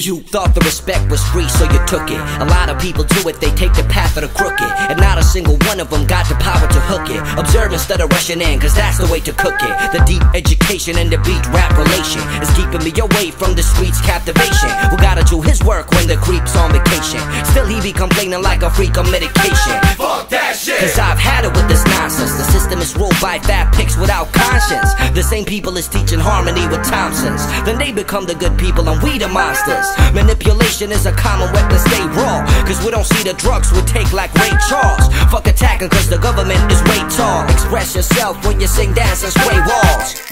You thought the respect was free, so you took it. A lot of people do it, they take the path of the crooked. And not a single one of them got the power to hook it. Observe instead of rushing in, cause that's the way to cook it. The deep education and the beat rap relation is keeping me away from the streets captivation. Who gotta do his work when the creep's on vacation? Still he be complaining like a freak on medication. Fuck that shit. Cause I've had it with this nonsense. The system is ruled by fat same people is teaching harmony with Thompsons. Then they become the good people and we the monsters. Manipulation is a common weapon, stay raw. Cause we don't see the drugs we take like Ray Charles. Fuck attacking cause the government is way tall. Express yourself when you sing, dance, and sway walls.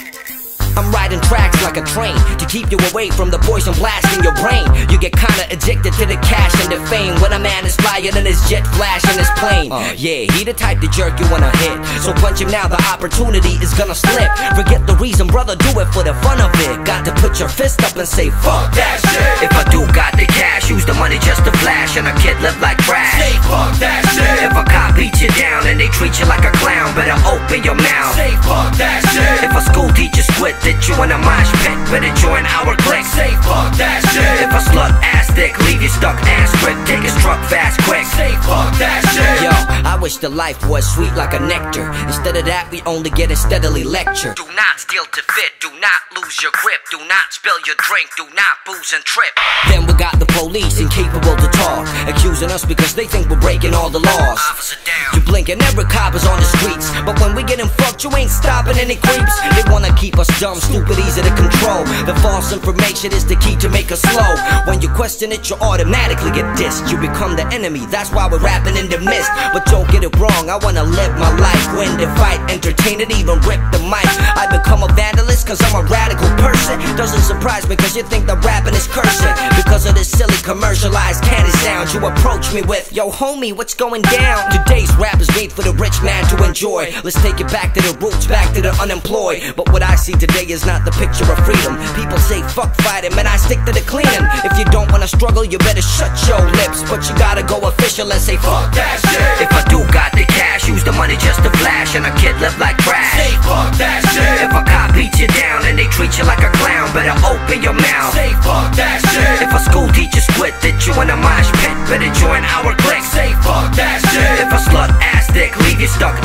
I'm riding tracks like a train to keep you away from the poison blasting your brain. You get kinda addicted to the cash and the fame when a man is flyer than his jet flash in his plane. Uh, yeah, he the type to jerk you wanna hit. So punch him now, the opportunity is gonna slip. Forget the reason, brother, do it for the fun of it. Got to put your fist up and say, fuck that shit. If I do got the cash, use the money just to flash, and a kid live like trash. Say fuck that shit. If a cop beats you down and they treat you like a clown, better open your mouth. Say fuck that shit. Split you in a mosh pit, better join our clique. Say fuck that shit. If a slut ass dick leave you stuck ass wish the life was sweet like a nectar. Instead of that, we only get a steadily lecture. Do not steal to fit, do not lose your grip, do not spill your drink, do not booze and trip. Then we got the police incapable to talk, accusing us because they think we're breaking all the laws. Officer down. You blink and every cop is on the streets, but when we getting fucked, you ain't stopping any creeps. They wanna keep us dumb, stupid, easy to control. The false information is the key to make us slow. When you question it, you automatically get dissed. You become the enemy, that's why we're rapping in the mist. But don't get it wrong, I wanna live my life, win the fight, entertain it, even rip the mic. I become a vandalist cause I'm a person. Doesn't surprise me cause you think the rapping is cursing. Because of this silly commercialized candy sound you approach me with. Yo, homie, what's going down? Today's rap is made for the rich man to enjoy. Let's take it back to the roots, back to the unemployed. But what I see today is not the picture of freedom. People say fuck fighting, man, I stick to the cleaning. If you don't wanna struggle, you better shut your lips. But you gotta go official and say fuck that shit. If I do got the cash, use the money just to flash, and a kid live like trash. Better open your mouth. Say fuck that shit. If a school teacher split that you in a mosh pit, better join our clique. Say fuck that shit. If a slut ass dick leave you stuck